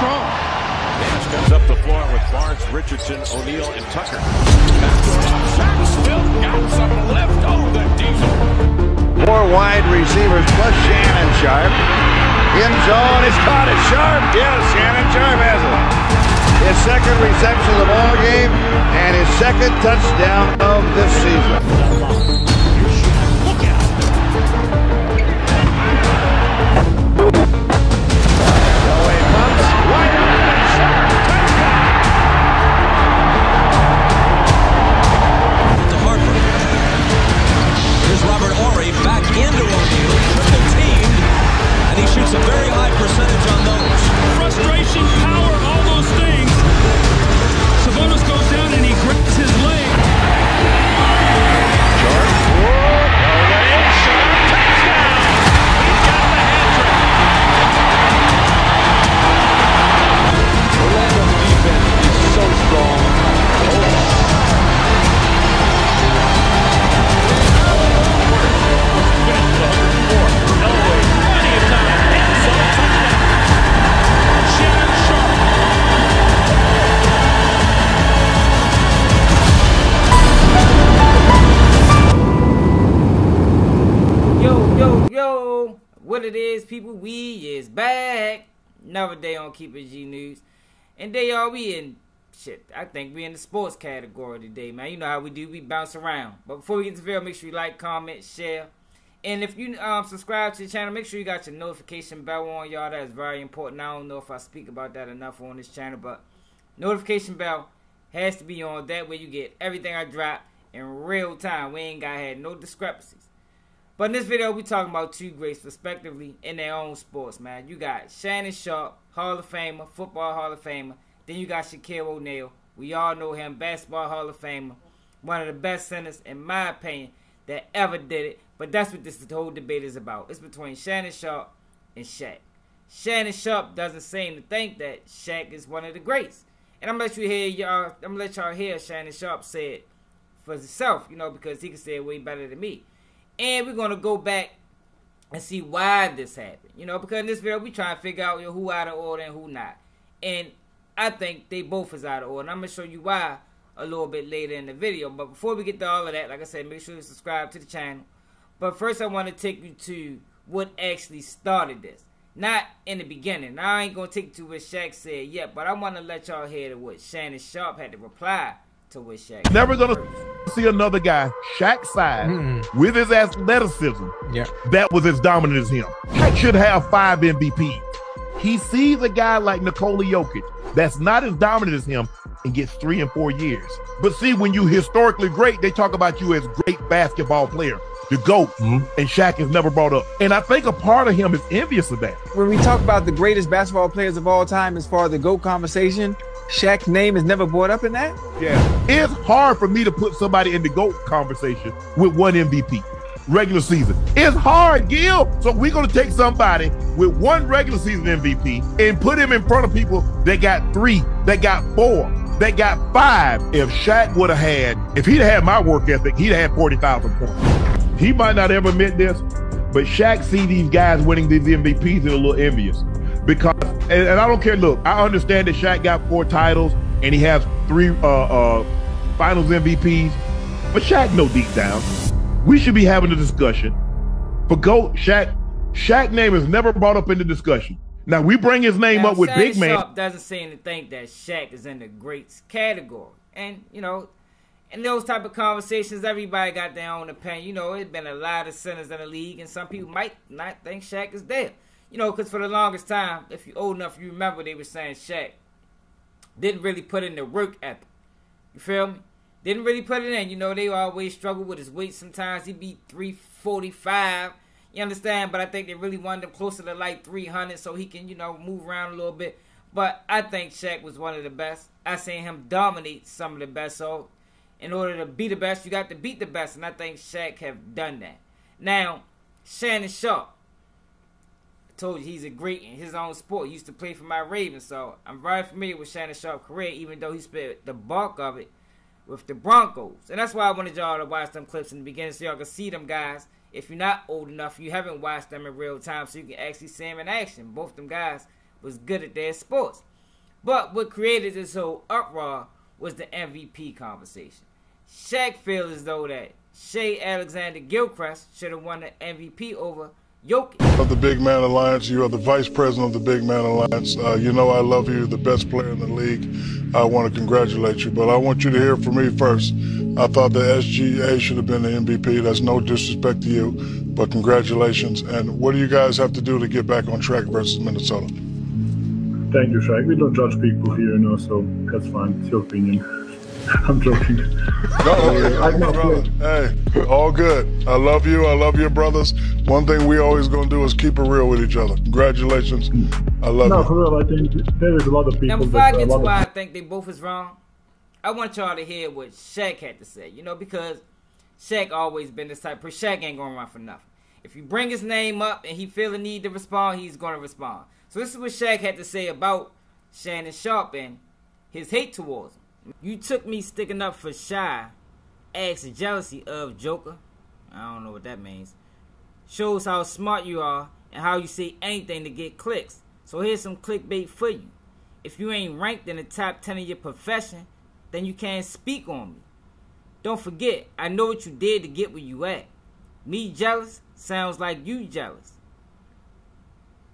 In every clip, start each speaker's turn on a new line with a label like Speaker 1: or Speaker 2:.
Speaker 1: strong.
Speaker 2: Nash comes up the floor with Barnes, Richardson, O'Neal, and Tucker. Backdoor off shot, still got some left. Oh, the diesel.
Speaker 1: Four wide receivers plus Shannon Sharpe. In zone, it's caught it. Sharpe, yes, Shannon Sharpe has it. His second reception of the ball game and his second touchdown of the season.
Speaker 3: People, we is back. Another day on Keep It G News. And they are we in shit. I think we in the sports category today, man. You know how we do, we bounce around. But before we get to the video, make sure you like, comment, share. And if you um subscribe to the channel, make sure you got your notification bell on, y'all. That is very important. I don't know if I speak about that enough on this channel, but notification bell has to be on. That way you get everything I drop in real time. We ain't got had no discrepancies. But in this video, we talking about two greats, respectively, in their own sports, man. You got Shannon Sharpe, Hall of Famer, Football Hall of Famer. Then you got Shaquille O'Neal. We all know him, Basketball Hall of Famer. One of the best centers, in my opinion, that ever did it. But that's what this whole debate is about. It's between Shannon Sharpe and Shaq. Shannon Sharpe doesn't seem to think that Shaq is one of the greats. And I'm gonna let you hear y'all. I'm gonna let y'all hear Shannon Sharpe say it for himself, you know, because he can say it way better than me. And we're gonna go back and see why this happened. You know, because in this video we try to figure out you know, who out of order and who not. And I think they both is out of order. And I'm gonna show you why a little bit later in the video. But before we get to all of that, like I said, make sure you subscribe to the channel. But first I want to take you to what actually started this. Not in the beginning. Now, I ain't gonna take you to what Shaq said yet, but I want to let y'all hear what Shannon Sharpe had to reply to what Shaq.
Speaker 4: Never gonna see another guy Shaq size hmm. with his athleticism
Speaker 5: Yeah.
Speaker 4: that was as dominant as him. Shaq should have five MVPs. He sees a guy like Nikola Jokic that's not as dominant as him and gets three and four years. But see, when you historically great, they talk about you as great basketball player, the GOAT, hmm. and Shaq is never brought up. And I think a part of him is envious of that.
Speaker 5: When we talk about the greatest basketball players of all time as far as the GOAT conversation, Shaq's name is never brought up in that?
Speaker 4: Yeah. It's hard for me to put somebody in the GOAT conversation with one MVP. Regular season. It's hard, Gil. So we're gonna take somebody with one regular season MVP and put him in front of people that got three, that got four, that got five. If Shaq would have had, if he'd had my work ethic, he'd have had 40,000 points. He might not ever admit this, but Shaq see these guys winning these MVPs and a little envious. Because and, and I don't care. Look, I understand that Shaq got four titles and he has three uh uh finals MVPs, but Shaq know deep down. We should be having a discussion. For GOAT, Shaq, Shaq name is never brought up in the discussion. Now we bring his name
Speaker 3: Now,
Speaker 4: up with big man.
Speaker 3: Sharpe doesn't seem to think that Shaq is in the greats category, and you know, in those type of conversations, everybody got their own opinion. You know, it's been a lot of centers in the league, and some people might not think Shaq is there. You know, because for the longest time, if you're old enough, you remember they were saying Shaq didn't really put in the work ethic. You feel me? Didn't really put it in. You know, they always struggle with his weight. Sometimes he beat 345. You understand? But I think they really wanted him closer to like 300 so he can, you know, move around a little bit. But I think Shaq was one of the best. I seen him dominate some of the best. So in order to be the best, you got to beat the best. And I think Shaq have done that. Now, Shannon Sharpe. I told you he's a great in his own sport. He used to play for my Ravens, so I'm very familiar with Shannon Sharpe's career, even though he spent the bulk of it with the Broncos. And that's why I wanted y'all to watch them clips in the beginning so y'all can see them guys. If you're not old enough, you haven't watched them in real time, so you can actually see them in action. Both of them guys was good at their sports. But what created this whole uproar was the MVP conversation. Shaq feels as though that Shea Alexander Gilchrist should have won the MVP over Jokic.
Speaker 6: Of the Big Man Alliance, you are the vice president of the Big Man Alliance. Uh, you know I love you, the best player in the league. I want to congratulate you, but I want you to hear from me first. I thought the SGA should have been the MVP. That's no disrespect to you, but congratulations. And what do you guys have to do to get back on track versus Minnesota?
Speaker 7: Thank you, Shaq. We don't judge people here, you know, so that's fine. It's your opinion. I'm joking.
Speaker 6: No,
Speaker 7: I'm not
Speaker 6: brother. Hey, all good. I love you. I love your brothers. One thing we always gonna do is keep it real with each other. Congratulations. I love
Speaker 7: No,
Speaker 6: you.
Speaker 7: for real, I think there is a lot of people.
Speaker 3: Now, before
Speaker 7: that,
Speaker 3: I get to why I think they both is wrong, I want y'all to hear what Shaq had to say. You know, because Shaq always been this type. But Shaq ain't gonna run for nothing. If you bring his name up and he feel the need to respond, he's gonna respond. So this is what Shaq had to say about Shannon Sharpe and his hate towards him. You took me sticking up for Shai, acts of jealousy of Joker. I don't know what that means. Shows how smart you are and how you say anything to get clicks. So here's some clickbait for you. If you ain't ranked in the top 10 of your profession, then you can't speak on me. Don't forget, I know what you did to get where you at. Me jealous sounds like you jealous.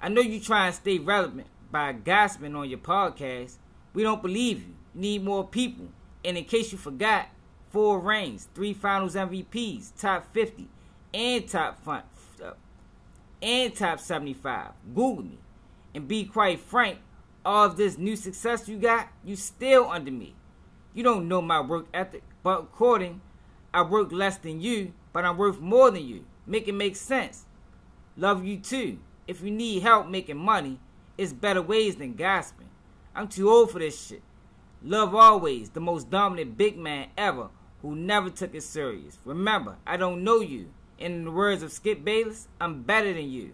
Speaker 3: I know you try and stay relevant by gossiping on your podcast. We don't believe you. Need more people. And in case you forgot, four rings, three finals MVPs, top 50, and top fun, uh, and top 75. Google me. And be quite frank, all of this new success you got, you still under me. You don't know my work ethic, but according, I work less than you, but I'm worth more than you. Make it make sense. Love you too. If you need help making money, it's better ways than gossiping. I'm too old for this shit. Love always, the most dominant big man ever who never took it serious. Remember, I don't know you. In the words of Skip Bayless, I'm better than you.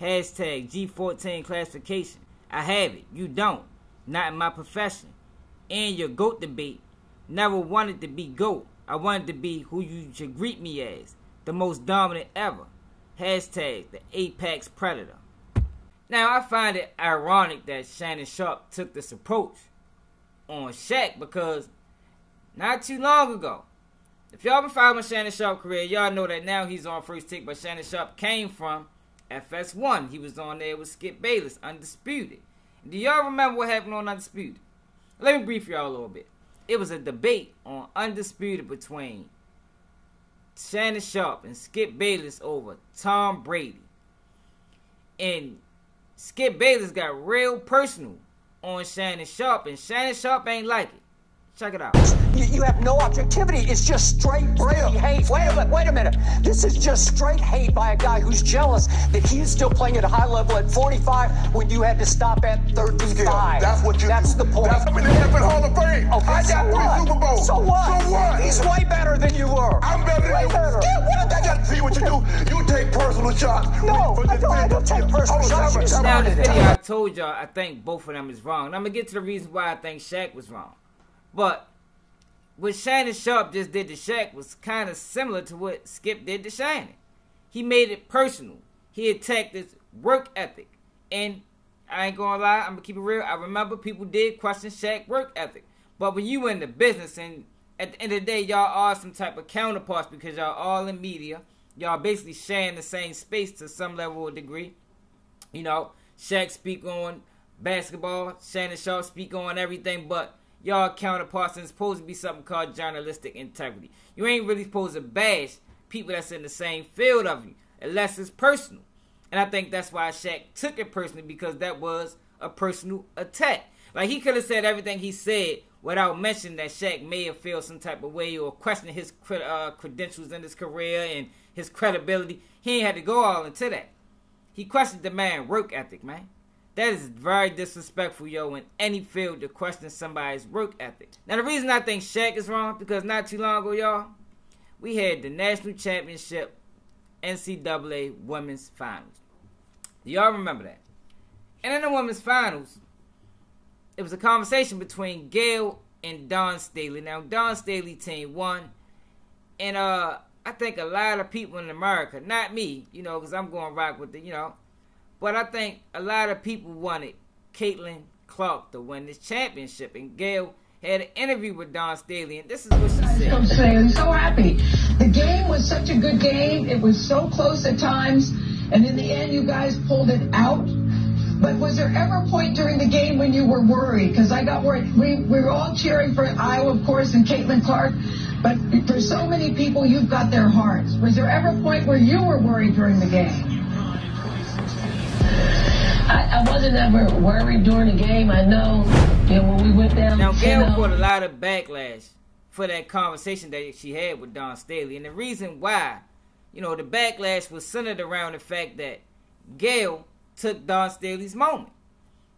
Speaker 3: Hashtag G14 classification. I have it. You don't. Not in my profession. And your GOAT debate. Never wanted to be GOAT. I wanted to be who you should greet me as. The most dominant ever. Hashtag the Apex Predator. Now, I find it ironic that Shannon Sharpe took this approach on Shaq because not too long ago, if y'all been following Shannon Sharpe career, y'all know that now he's on first take, but Shannon Sharpe came from FS1. He was on there with Skip Bayless, Undisputed. Do y'all remember what happened on Undisputed? Let me brief y'all a little bit. It was a debate on Undisputed between Shannon Sharpe and Skip Bayless over Tom Brady. And Skip Bayless got real personal on Shannon Sharpe, and Shannon Sharpe ain't like it. Check it out.
Speaker 8: You, you have no objectivity. It's just straight Brady hate. Wait a minute. Wait a minute. This is just straight hate by a guy who's jealous that he is still playing at a high level at 45 when you had to stop at 35.
Speaker 9: That's what you
Speaker 8: That's
Speaker 9: do.
Speaker 8: the point.
Speaker 9: That's, I mean, that's in Hall of Fame.
Speaker 8: Okay,
Speaker 9: I
Speaker 8: so
Speaker 9: got three
Speaker 8: what?
Speaker 9: Super Bowls.
Speaker 8: So what?
Speaker 9: So what?
Speaker 8: He's way better than you were.
Speaker 9: I'm better than you.
Speaker 8: Better.
Speaker 9: Yeah, what does that got to see what you do? You take personal shots.
Speaker 8: No, I don't- I don't take personal
Speaker 9: Hold
Speaker 8: shots.
Speaker 9: time
Speaker 8: You
Speaker 9: out, time
Speaker 3: Now,
Speaker 9: out.
Speaker 3: the
Speaker 8: started
Speaker 3: video, I told y'all I think both of them is wrong. And I'm going to get to the reason why I think Shaq was wrong. But what Shannon Sharpe just did to Shaq was kind of similar to what Skip did to Shannon. He made it personal. He attacked his work ethic. And I ain't gonna lie, I'm gonna keep it real. I remember people did question Shaq work ethic. But when you in the business and at the end of the day, y'all are some type of counterparts because y'all all in media. Y'all basically sharing the same space to some level or degree. You know, Shaq speak on basketball, Shannon Sharpe speak on everything, but y'all counterparts and it's supposed to be something called journalistic integrity. You ain't really supposed to bash people that's in the same field of you, unless it's personal. And I think that's why Shaq took it personally because that was a personal attack. Like he could have said everything he said without mentioning that Shaq may have felt some type of way or questioning his uh, credentials in his career and his credibility. He ain't had to go all into that. He questioned the man work ethic, man. That is very disrespectful, yo, in any field to question somebody's work ethic. Now, the reason I think Shaq is wrong, because not too long ago, y'all, we had the national championship NCAA women's finals. Do y'all remember that? And in the women's finals, it was a conversation between Gayle and Dawn Staley. Now, Dawn Staley team won, and uh, I think a lot of people in America, not me, you know, because I'm going rock with the, you know, but I think a lot of people wanted Caitlin Clark to win this championship. And Gayle had an interview with Dawn Staley, and this is what she said.
Speaker 10: I'm saying, so happy. The game was such a good game. It was so close at times, and in the end, you guys pulled it out. But was there ever a point during the game when you were worried? Because I got worried. We, we were all cheering for Iowa, of course, and Caitlin Clark. But for so many people, you've got their hearts. Was there ever a point where you were worried during the game?
Speaker 11: I, I wasn't ever worried during the game. I know, you know when we went down.
Speaker 3: Now, Gayle
Speaker 11: 10-0,
Speaker 3: caught a lot of backlash for that conversation that she had with Dawn Staley. And the reason why, you know, the backlash was centered around the fact that Gayle took Dawn Staley's moment.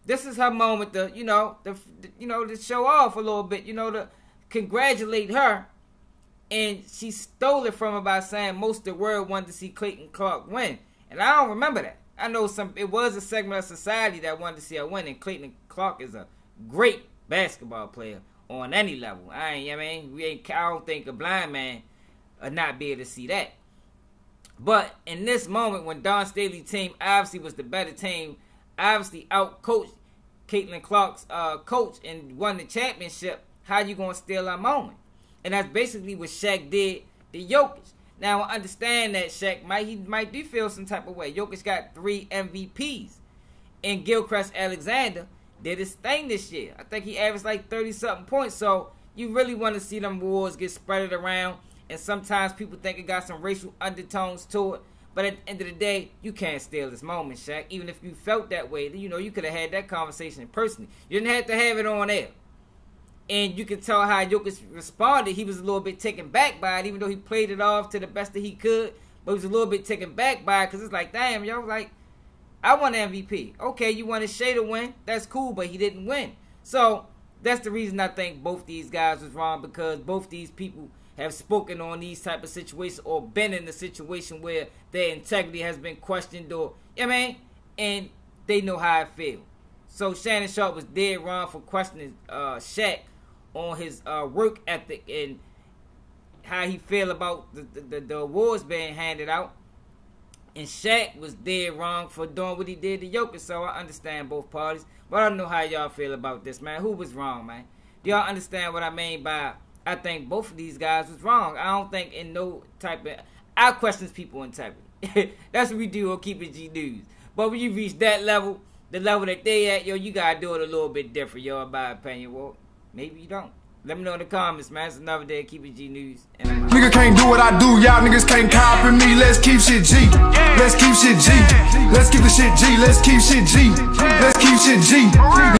Speaker 3: This is her moment to, you know, to, you know, to show off a little bit, you know, to congratulate her. And she stole it from her by saying most of the world wanted to see Caitlin Clark win. And I don't remember that. I know some. It was a segment of society that wanted to see her win, and Caitlin Clark is a great basketball player on any level. I ain't. I mean, we ain't. I don't think a blind man would not be able to see that. But in this moment, when Dawn Staley team obviously was the better team, obviously outcoached Caitlin Clark's uh, coach and won the championship, how you gonna steal our moment? And that's basically what Shaq did to Jokic. Now I understand that Shaq might he might do feel some type of way. Jokic got three MVPs, and Gilchrist Alexander did his thing this year. I think he averaged like thirty something points. So you really want to see them awards get spread around. And sometimes people think it got some racial undertones to it. But at the end of the day, you can't steal this moment, Shaq. Even if you felt that way, you know, you could have had that conversation personally. You didn't have to have it on air. And you can tell how Jokic responded. He was a little bit taken back by it, even though he played it off to the best that he could. But he was a little bit taken back by it because it's like, damn, yo, like, I won MVP. Okay, you wanted Shea to win. That's cool, but he didn't win. So that's the reason I think both these guys was wrong because both these people have spoken on these type of situations or been in a situation where their integrity has been questioned or, you know what I mean? And they know how I feel. So Shannon Sharpe was dead wrong for questioning uh, Shaq on his uh, work ethic and how he feel about the, the, the awards being handed out. And Shaq was dead wrong for doing what he did to Jokic. So I understand both parties. But I don't know how y'all feel about this, man. Who was wrong, man? Do y'all understand what I mean by I think both of these guys was wrong. I don't think in no type of I questions people in integrity. That's what we do on Keep It G News. But when you reach that level, the level that they at, yo, you gotta do it a little bit different, in my opinion. Well, maybe you don't. Let me know in the comments, man. It's another day of Keep It G News. And I'm.
Speaker 12: Nigga can't do what I do, y'all niggas can't copy me. Let's keep shit G. Let's keep shit G. Let's keep the shit G. Let's keep shit G. Let's keep shit G.